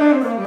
Amen.